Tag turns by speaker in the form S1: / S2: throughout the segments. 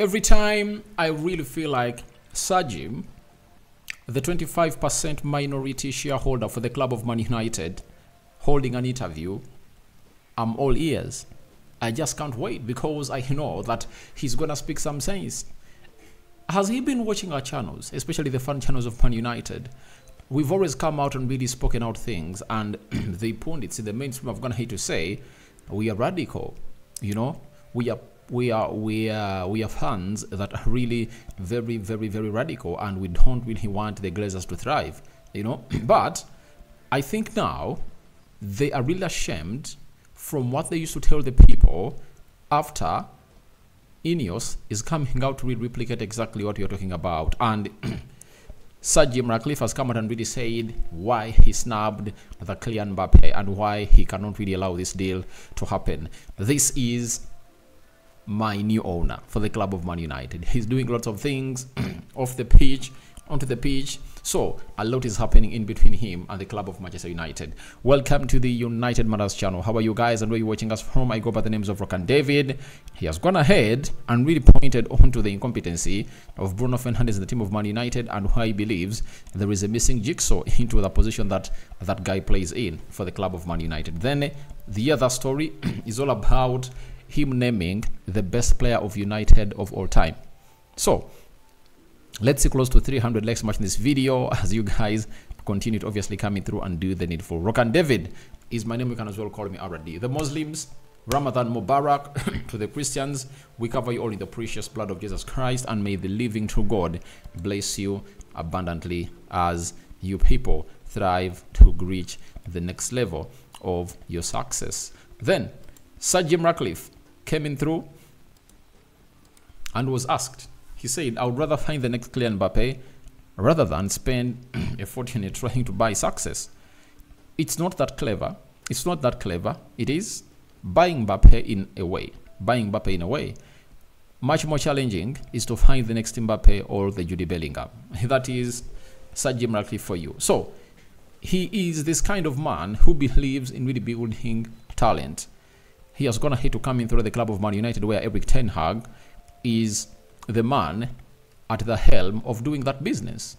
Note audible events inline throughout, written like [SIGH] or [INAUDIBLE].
S1: every time I really feel like Sir Jim, the 25% minority shareholder for the club of Man United, holding an interview, I'm all ears. I just can't wait because I know that he's gonna speak some sense. Has he been watching our channels, especially the fun channels of Man United? We've always come out and really spoken out things, and the pundits in the mainstream have gone here to say we are radical. You know, we are we are we are we are fans that are really very very very radical, and we don't really want the Glazers to thrive. You know, [CLEARS THROAT] but I think now they are really ashamed from what they used to tell the people after Ineos is coming out to really replicate exactly what you're talking about. And [CLEARS THROAT] Sir Jim Ratcliffe has come out and really said why he snubbed the Kylian Mbappe and why he cannot really allow this deal to happen. This is my new owner for the club of Man United. He's doing lots of things [CLEARS THROAT] off the pitch, onto the pitch. So a lot is happening in between him and the club of Manchester United. Welcome to the United Matters channel. How are you guys and where you watching us from? I go by the names of Rokan David. He has gone ahead and really pointed onto the incompetency of Bruno Fernandes in the team of Man United and why he believes there is a missing jigsaw [LAUGHS] into the position that that guy plays in for the club of Man United. Then the other story [CLEARS THROAT] is all about him naming the best player of United of all time. So let's see close to 300 likes watching this video [LAUGHS] as you guys continue to obviously coming through and do the needful. Rokan David is my name. You can as well call me already. The Muslims, Ramadan Mubarak [COUGHS] to the Christians. We cover you all in the precious blood of Jesus Christ, and may the living true God bless you abundantly as you people thrive to reach the next level of your success. Then, Sir Jim Ratcliffe came in through and was asked. He said, I would rather find the next Kylian Mbappe rather than spend [CLEARS THROAT] a fortune trying to buy success. It's not that clever. It's not that clever. It is buying Mbappe in a way. Buying Mbappe in a way. Much more challenging is to find the next Mbappe or the Jude Bellingham. [LAUGHS] That is Jim Ratcliffe for you. So, he is this kind of man who believes in really building talent. He has gone ahead to come in through the club of Man United where Erik Ten Hag is the man at the helm of doing that business.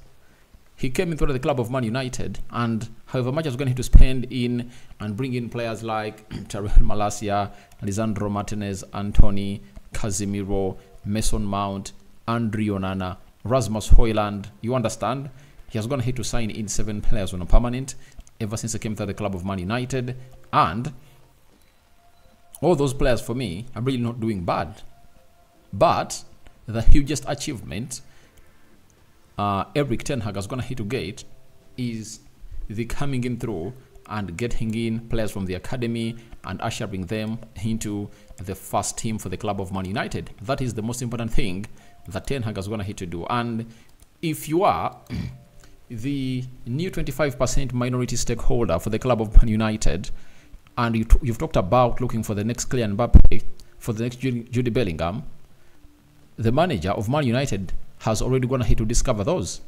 S1: He came in through the club of Man United, and however much was going to spend in and bring in players like [CLEARS THROAT] Tyrell Malacia, Lisandro Martinez, Antony, Casemiro, Mason Mount, Andre Onana, Rasmus Højlund, you understand? He has gone ahead to sign in seven players on a permanent ever since he came to the club of Man United, and all those players for me are really not doing bad. But the hugest achievement uh, Erik Ten Hag has gonna hit to get is the coming in through and getting in players from the academy and ushering them into the first team for the club of Man United. That is the most important thing that Ten Hag has gonna hit to do. And if you are [CLEARS THROAT] the new 25% minority stakeholder for the club of Man United, and you you've talked about looking for the next Kylian Mbappe, for the next Jude Bellingham, the manager of Man United has already gone ahead to discover those.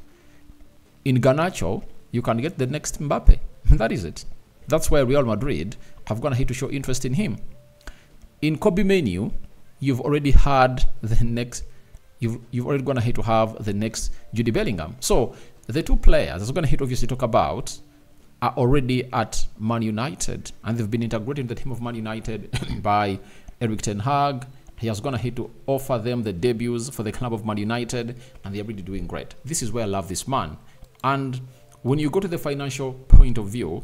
S1: In Garnacho, you can get the next Mbappe. [LAUGHS] that is it. That's why Real Madrid have gone ahead to show interest in him. In Kobbie Mainoo, you've already had the next. You've, you've already gone ahead to have the next Jude Bellingham. So the two players, as we're going to hit obviously talk about, are already at Man United and they've been integrated in the team of Man United [COUGHS] by Erik Ten Hag. He has gone ahead to offer them the debuts for the club of Man United and they're really doing great. This is where I love this man. And when you go to the financial point of view,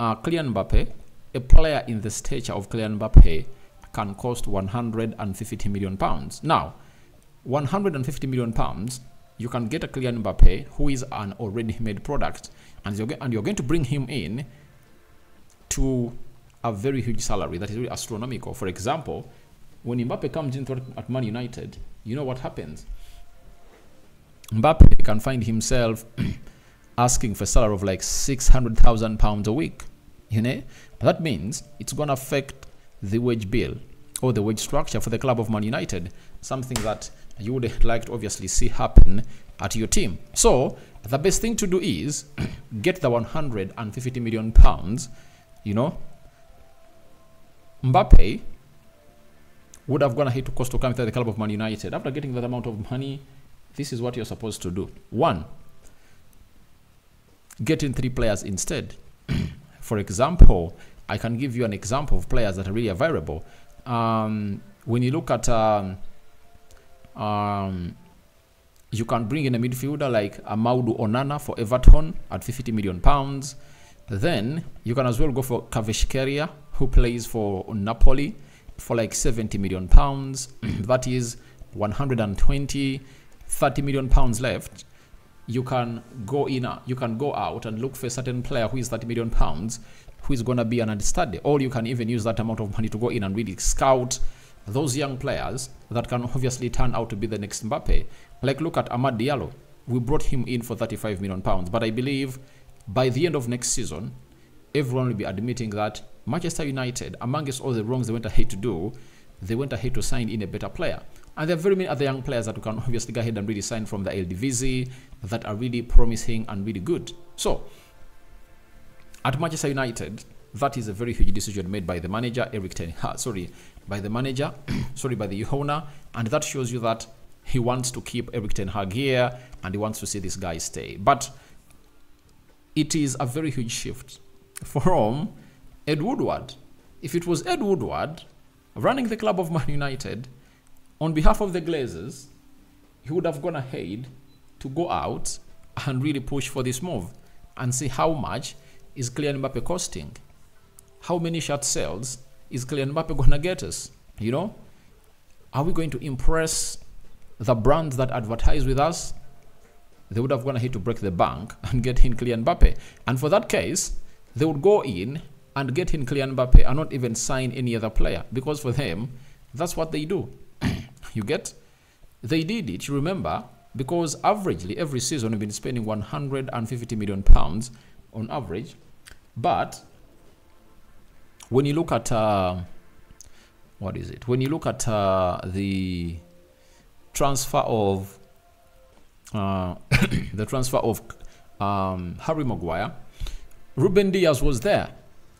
S1: uh, Kylian Mbappe, a player in the stature of Kylian Mbappe, can cost 150 million pounds. Now, 150 million pounds, you can get a Kylian Mbappe who is an already made product and you're, and you're going to bring him in to a very huge salary that is really astronomical. For example, when Mbappe comes into at Man United, you know what happens? Mbappe can find himself [CLEARS THROAT] asking for a salary of like 600,000 pounds a week. You know, that means it's going to affect the wage bill or the wage structure for the club of Man United, something that you would like to obviously see happen at your team. So the best thing to do is [CLEARS THROAT] get the 150 million pounds, you know. Mbappe would have gone ahead to cost to come to the club of Man United. After getting that amount of money, this is what you're supposed to do. One, get in three players instead. [CLEARS THROAT] For example, I can give you an example of players that are really available. Um, when you look at, um, um, you can bring in a midfielder like Amadou Onana for Everton at 50 million pounds. Then you can as well go for Kvaratskhelia, who plays for Napoli for like 70 million pounds. [CLEARS THROAT] that is 120, 30 million pounds left. You can go in, uh, you can go out and look for a certain player who is 30 million pounds, who is going to be an understudy. Or you can even use that amount of money to go in and really scout those young players that can obviously turn out to be the next Mbappe. Like look at Amad Diallo. We brought him in for 35 million pounds, but I believe by the end of next season, everyone will be admitting that Manchester United, amongst all the wrongs they went ahead to do, they went ahead to sign in a better player. And there are very many other young players that we can obviously go ahead and really sign from the Eredivisie that are really promising and really good. So, at Manchester United, that is a very huge decision made by the manager, Erik Ten Hag, ah, sorry, by the manager, [CLEARS THROAT] sorry, by the owner, and that shows you that he wants to keep Erik Ten Hag here and he wants to see this guy stay. But it is a very huge shift [LAUGHS] from Ed Woodward. If it was Ed Woodward running the club of Man United on behalf of the Glazers, he would have gone ahead to go out and really push for this move and see how much is Kylian Mbappe costing. How many short sales is Kylian Mbappe going to get us? You know? Are we going to impress the brands that advertise with us? They would have gone ahead to break the bank [LAUGHS] and get in Kylian Mbappe. And for that case, they would go in and get in Kylian Mbappe and not even sign any other player because for them, that's what they do. [CLEARS THROAT] you get? They did it, you remember, because averagely every season we've been spending 150 million pounds on average. But when you look at uh, what is it? When you look at uh, the transfer of uh, [COUGHS] the transfer of um, Harry Maguire, Ruben Dias was there.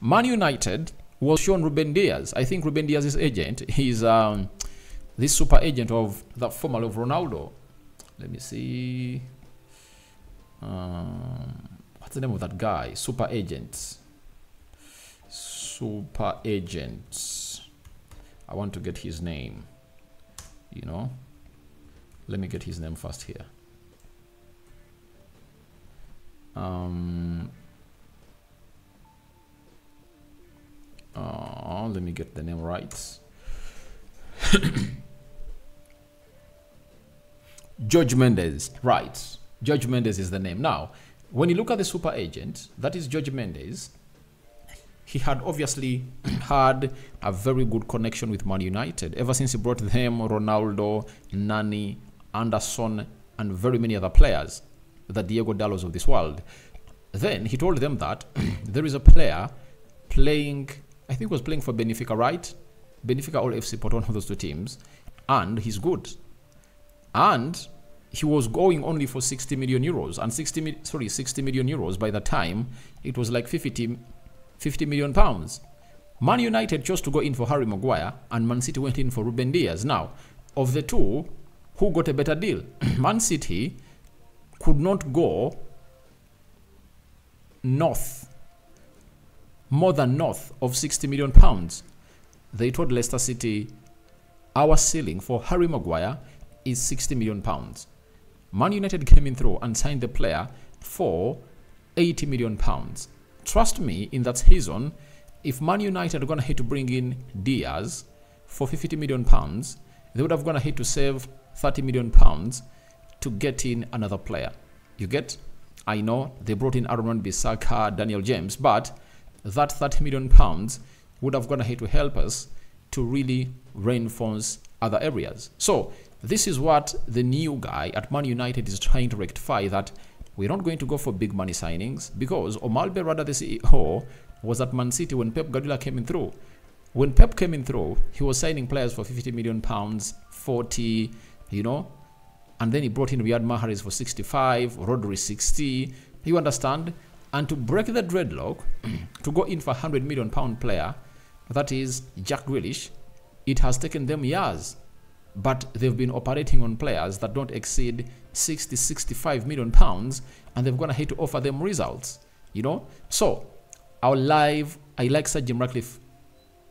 S1: Man United was shown Ruben Dias. I think Ruben Dias's agent. He's um, this super agent of the former of Ronaldo. Let me see. Um, what's the name of that guy? Super agent. Super agents I want to get his name. You know. Let me get his name first here. Um, uh, let me get the name right. [COUGHS] George Mendes, right. George Mendes is the name. Now, when you look at the super agent, that is George Mendes, he had obviously had a very good connection with Man United ever since he brought them Ronaldo, Nani, Anderson, and very many other players, the Diego Dalot of this world. Then he told them that [CLEARS THROAT] there is a player playing, I think was playing for Benfica, right? Benfica or FC Porto, one of those two teams, and he's good. And he was going only for 60 million euros, and 60 sorry 60 million euros by the time it was like 50, 50 million pounds. Man United chose to go in for Harry Maguire, and Man City went in for Ruben Dias. Now, of the two, who got a better deal? [CLEARS THROAT] Man City could not go north, more than north of 60 million pounds. They told Leicester City, our ceiling for Harry Maguire is 60 million pounds. Man United came in through and signed the player for 80 million pounds. Trust me, in that season, if Man United are going to hate to bring in Dias for 50 million pounds, they would have gone ahead to save 30 million pounds to get in another player. You get? I know they brought in Aaron Bissaka, Daniel James, but that 30 million pounds would have gone ahead to help us to really reinforce other areas. So this is what the new guy at Man United is trying to rectify that we're not going to go for big money signings because Omar Berrada, the CEO, was at Man City when Pep Guardiola came in through. When Pep came in through, he was signing players for 50 million pounds, 40, you know, and then he brought in Riyad Mahrez for 65, Rodri 60. You understand? And to break the dreadlock, [CLEARS THROAT] to go in for a 100 million pound player, that is Jack Grealish, it has taken them years, but they've been operating on players that don't exceed 60, 65 million pounds, and they've gone ahead to offer them results. You know, so our live, I like Sir Jim Ratcliffe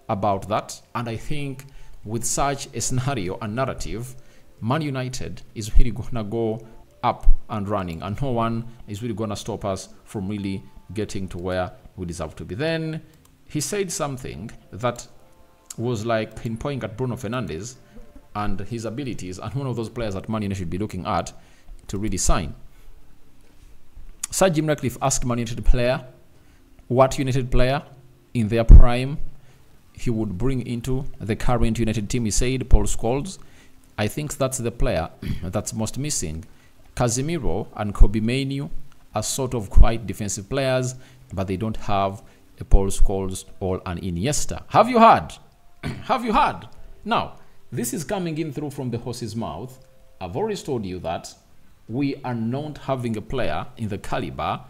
S1: about that, and I think with such a scenario and narrative, Man United is really gonna go up and running, and no one is really gonna stop us from really getting to where we deserve to be. Then he said something that was like pinpointing at Bruno Fernandes and his abilities, and one of those players that Man United should be looking at to really sign. Sir Jim Ratcliffe asked Man United player what United player in their prime he would bring into the current United team. He said Paul Scholes. I think that's the player [CLEARS THROAT] that's most missing. Casemiro and Kobbie Mainoo are sort of quite defensive players, but they don't have a Paul Scholes or an Iniesta. Have you heard? [CLEARS THROAT] have you heard? Now, this is coming in through from the horse's mouth. I've always told you that we are not having a player in the caliber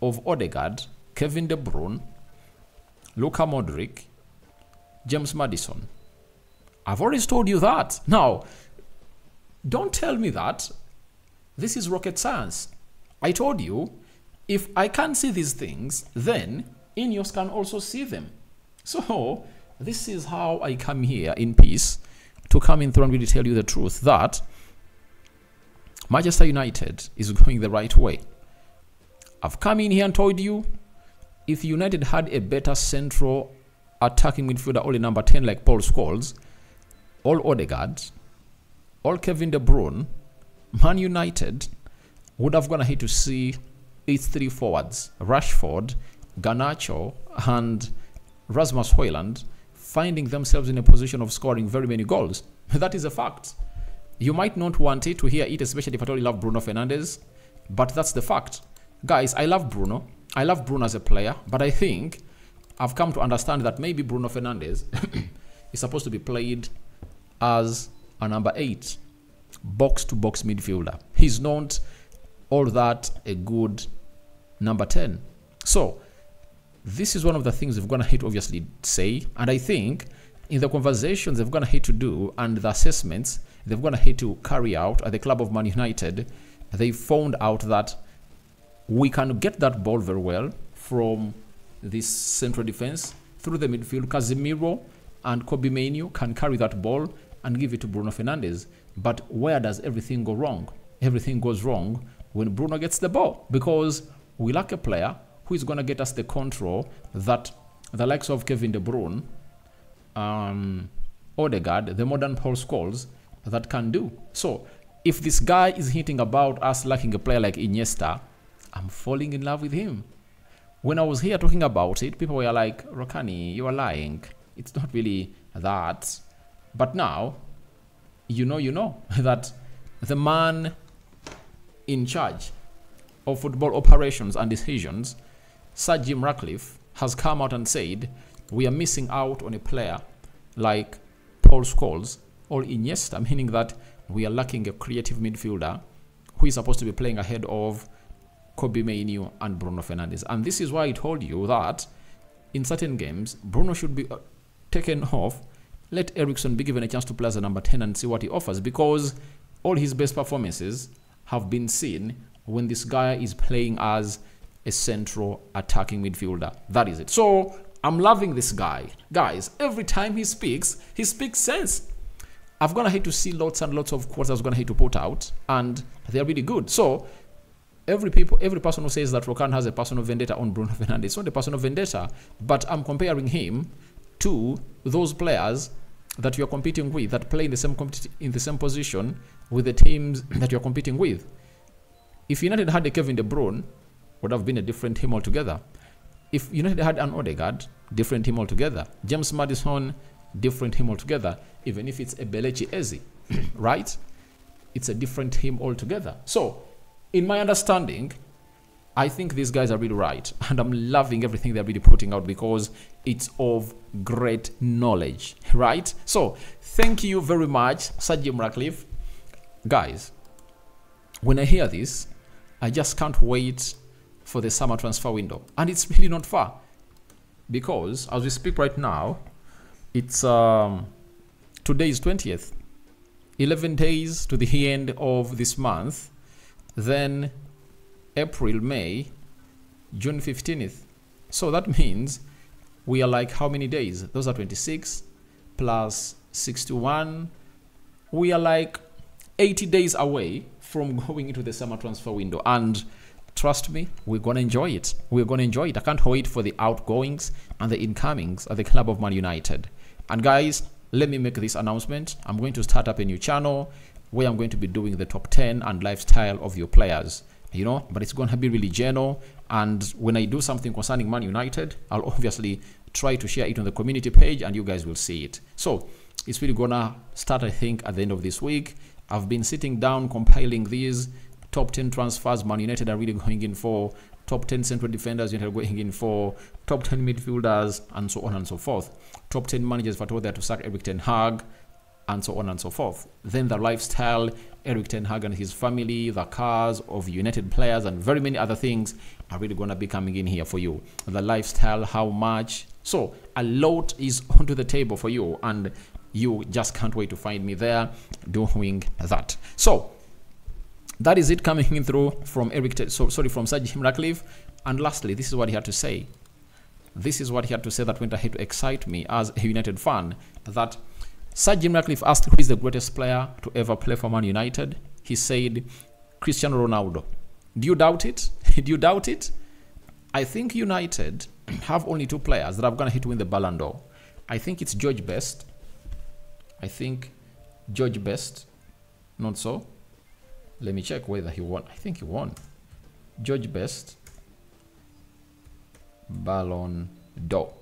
S1: of Odegaard, Kevin De Bruyne, Luka Modric, James Maddison. I've always told you that. Now, don't tell me that. This is rocket science. I told you, if I can't see these things, then Ineos can also see them. So, this is how I come here in peace to come in through and really tell you the truth that Manchester United is going the right way. I've come in here and told you if United had a better central attacking midfielder, only number 10 like Paul Scholes, all Odegaard, all Kevin De Bruyne, Man United would have gone ahead to see its three forwards, Rashford, Garnacho, and Rasmus Hojlund, finding themselves in a position of scoring very many goals. [LAUGHS] that is a fact. You might not want it to hear it, especially if I totally love Bruno Fernandes, but that's the fact. Guys, I love Bruno. I love Bruno as a player, but I think I've come to understand that maybe Bruno Fernandes [COUGHS] is supposed to be played as a number eight, box to box midfielder. He's not all that a good number 10. So, this is one of the things they've gonna hate obviously say, and I think in the conversations they've gonna hate to do and the assessments they've gonna hate to carry out at the club of Man United, they found out that we can get that ball very well from this central defense through the midfield. Casemiro and Kobbie Mainoo can carry that ball and give it to Bruno Fernandes. But where does everything go wrong? Everything goes wrong when Bruno gets the ball because we lack a player who is going to get us the control that the likes of Kevin De Bruyne, um, Odegaard, the modern Paul Scholes, that can do. So if this guy is hinting about us lacking a player like Iniesta, I'm falling in love with him. When I was here talking about it, people were like, Rokani, you are lying. It's not really that. But now, you know, you know [LAUGHS] that the man in charge of football operations and decisions, Sir Jim Ratcliffe, has come out and said, we are missing out on a player like Paul Scholes or Iniesta, [LAUGHS] meaning that we are lacking a creative midfielder who is supposed to be playing ahead of Kobbie Mainoo and Bruno Fernandes. And this is why I told you that in certain games, Bruno should be uh, taken off. Let Eriksen be given a chance to play as a number 10 and see what he offers because all his best performances have been seen when this guy is playing as a central attacking midfielder. That is it. So I'm loving this guy. Guys, every time he speaks, he speaks sense. I've gonna hate to see lots and lots of quotes I was gonna hate to put out, and they're really good. So every people, every person who says that Rokan has a personal vendetta on Bruno [LAUGHS] Fernandes, not a personal vendetta, but I'm comparing him to those players that you're competing with that play in the same in the same position with the teams that you're competing with. If United had a Kevin De Bruyne, would have been a different team altogether. If United had an Odegaard, different team altogether. James Maddison, different team altogether. Even if it's a Eberechi Eze, [CLEARS THROAT] right? It's a different team altogether. So in my understanding, I think these guys are really right. [LAUGHS] And I'm loving everything they're really putting out because it's of great knowledge, right? So, thank you very much, Sir Jim Ratcliffe. Guys, when I hear this, I just can't wait for the summer transfer window. And it's really not far. Because, as we speak right now, it's um, today is 20th. 11 days to the end of this month. Then April, May, June 15th. So that means we are like how many days? Those are 26 plus 61. We are like 80 days away from [LAUGHS] going into the summer transfer window. And trust me, we're going to enjoy it. We're going to enjoy it. I can't wait for the outgoings and the incomings at the club of Man United. And guys, let me make this announcement. I'm going to start up a new channel where I'm going to be doing the top 10 and lifestyle of your players you know but it's going to be really general and when i do something concerning man united i'll obviously try to share it on the community page and you guys will see it so it's really gonna start i think at the end of this week i've been sitting down compiling these top 10 transfers man united are really going in for top 10 central defenders united are going in for top 10 midfielders and so on and so forth top 10 managers there to sack Erik ten Hag and so on and so forth. Then the lifestyle, Erik Ten Hag and his family, the cars of United players, and very many other things are really going to be coming in here for you. The lifestyle, how much. So a lot is onto the table for you, and you just can't wait to find me there doing that. So that is it coming in through from Eric, so, sorry, from Sir Jim Ratcliffe. And lastly, this is what he had to say. This is what he had to say that went ahead to excite me as a United fan that Sir Jim Ratcliffe asked who is the greatest player to ever play for Man United. He said Cristiano Ronaldo. Do you doubt it? [LAUGHS] Do you doubt it? I think United [CLEARS THROAT] have only two players that are going to hit win the Ballon d'Or. I think it's George Best. I think George Best. Not so. Let me check whether he won. I think he won. George Best. Ballon d'Or.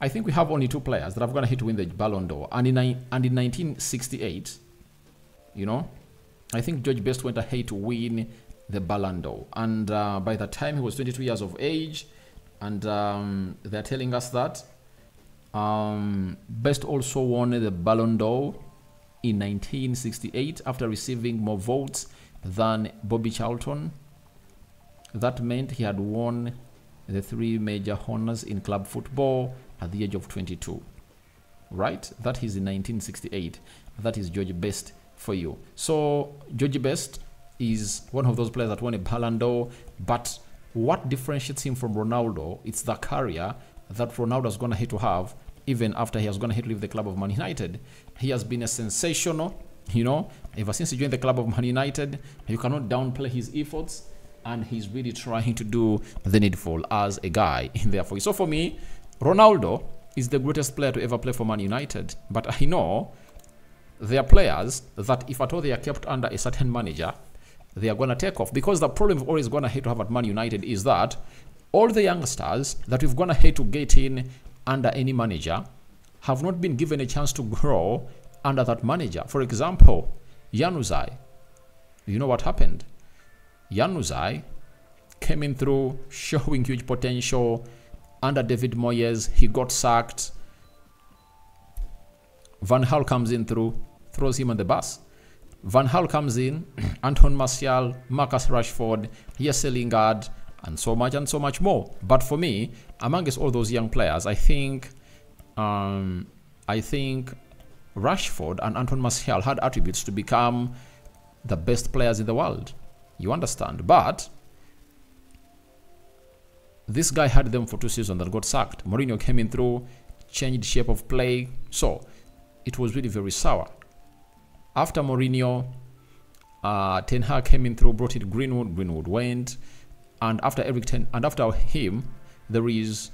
S1: I think we have only two players that have gonna hit to win the Ballon d'Or. And in, and in 1968, you know, I think George Best went ahead to win the Ballon d'Or. And uh, by the time he was 22 years of age, and um, they're telling us that um, Best also won the Ballon d'Or in 1968 after receiving more votes than Bobby Charlton. That meant he had won the three major honors in club football at the age of 22. Right? That is in 1968. That is George Best for you. So, George Best is one of those players that won a Ballon d'Or, but what differentiates him from Ronaldo? It's the career that Ronaldo is going to hit to have even after he has gone ahead to leave the club of Man United. He has been a sensational, you know, ever since he joined the club of Man United. You cannot downplay his efforts, and he's really trying to do the needful as a guy in there for you. So for me, Ronaldo is the greatest player to ever play for Man United, but I know there are players that if at all they are kept under a certain manager, they are going to take off. Because the problem we've always gone ahead to have at Man United is that all the youngsters that we've gone ahead to get in under any manager have not been given a chance to grow under that manager. For example, Januzaj. You know what happened? Januzaj came in through showing huge potential under David Moyes. He got sacked. Van Gaal comes in through, throws him on the bus. Van Gaal comes in, [CLEARS THROAT] Anton Martial, Marcus Rashford, Jesse Lingard, and so much and so much more. But for me, amongst all those young players, I think, um, I think Rashford and Anton Martial had attributes to become the best players in the world. You understand? But this guy had them for two seasons and got sacked. Mourinho came in through, changed shape of play. So it was really very sour. After Mourinho, uh, Ten Hag came in through, brought it Greenwood. Greenwood went, and after Erik Ten and after him, there is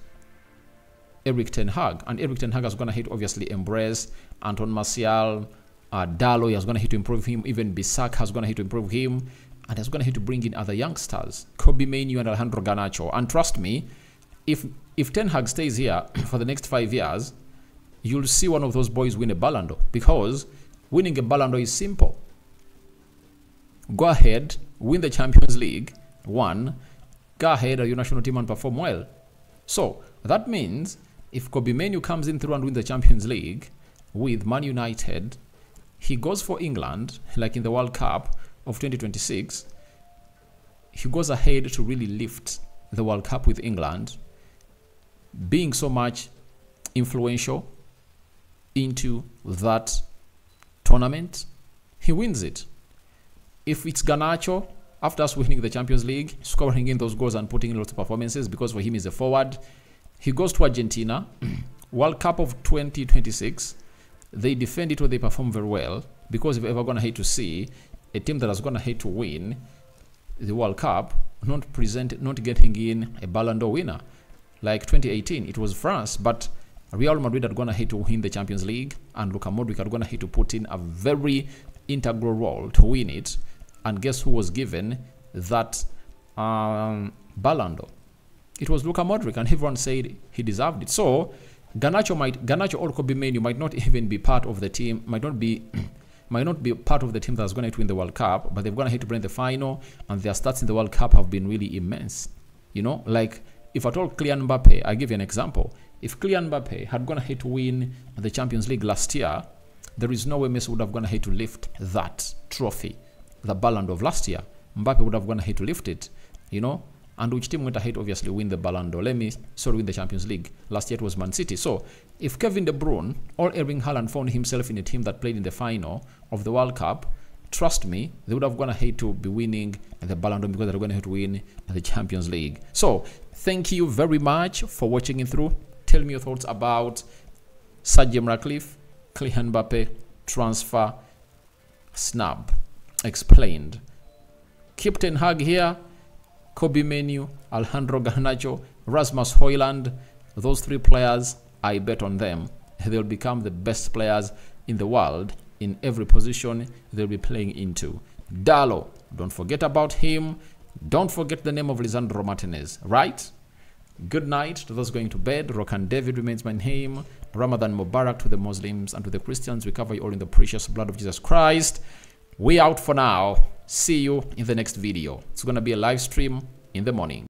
S1: Erik Ten Hag, and Erik Ten Hag is gonna hit obviously embrace Anton Martial, uh, Dalot is gonna hit to improve him. Even Bissaka has gonna hit to improve him and he's going to have to bring in other youngsters, Kobbie Mainoo and Alejandro Garnacho. And trust me, if if Ten Hag stays here [CLEARS THROAT] for the next five years, you'll see one of those boys win a Ballon d'Or because winning a Ballon d'Or is simple. Go ahead, win the Champions League, one. Go ahead your national team and perform well. So that means if Kobbie Mainoo comes in through and win the Champions League with Man United, he goes for England, like in the World Cup, of 2026, he goes ahead to really lift the World Cup with England, being so much influential, into that tournament, he wins it. If it's Garnacho, after us winning the Champions League, scoring in those goals and putting in lots of performances because for him he's a forward, he goes to Argentina, [CLEARS THROAT] World Cup of 2026. They defend it where they perform very well because if you're ever gonna hate to see a team that is gonna hate to win the World Cup not present not getting in a Ballon d'Or winner. Like 2018, it was France, but Real Madrid are gonna hate to win the Champions League, and Luka Modric are gonna hate to put in a very integral role to win it. And guess who was given that um, d'Or? It was Luka Modric, and everyone said he deserved it. So Garnacho might Garnacho or Kobbie Mainoo might not even be part of the team, might not be [CLEARS THROAT] might not be part of the team that's going to win the World Cup, but they're going to hit to play in the final, and their stats in the World Cup have been really immense. You know, like if at all Kylian Mbappe, I give you an example. If Kylian Mbappe had gone ahead to win the Champions League last year, there is no way Messi would have gone ahead to lift that trophy, the Ballon d'Or of last year. Mbappe would have gone ahead to lift it, you know. And which team went ahead obviously win the Ballon d'Or? Let me sorry win the Champions League. Last year it was Man City. So if Kevin De Bruyne or Erling Haaland found himself in a team that played in the final of the World Cup, trust me, they would have gone ahead to be winning the Ballon d'Or because they're going to win the Champions League. So thank you very much for watching it through. Tell me your thoughts about Sir Jim Ratcliffe, Kylian Mbappe transfer snub explained. Keep Ten Hag here. Kobbie Mainoo, Alejandro Garnacho, Rasmus Højlund, Those three players, I bet on them. They'll become the best players in the world in every position they'll be playing into. Dalot, don't forget about him. Don't forget the name of Lisandro Martinez, right? Good night to those going to bed. Rokan David remains my name. Ramadan Mubarak to the Muslims and to the Christians. We cover you all in the precious blood of Jesus Christ. We out for now. See you in the next video. It's going to be a live stream in the morning.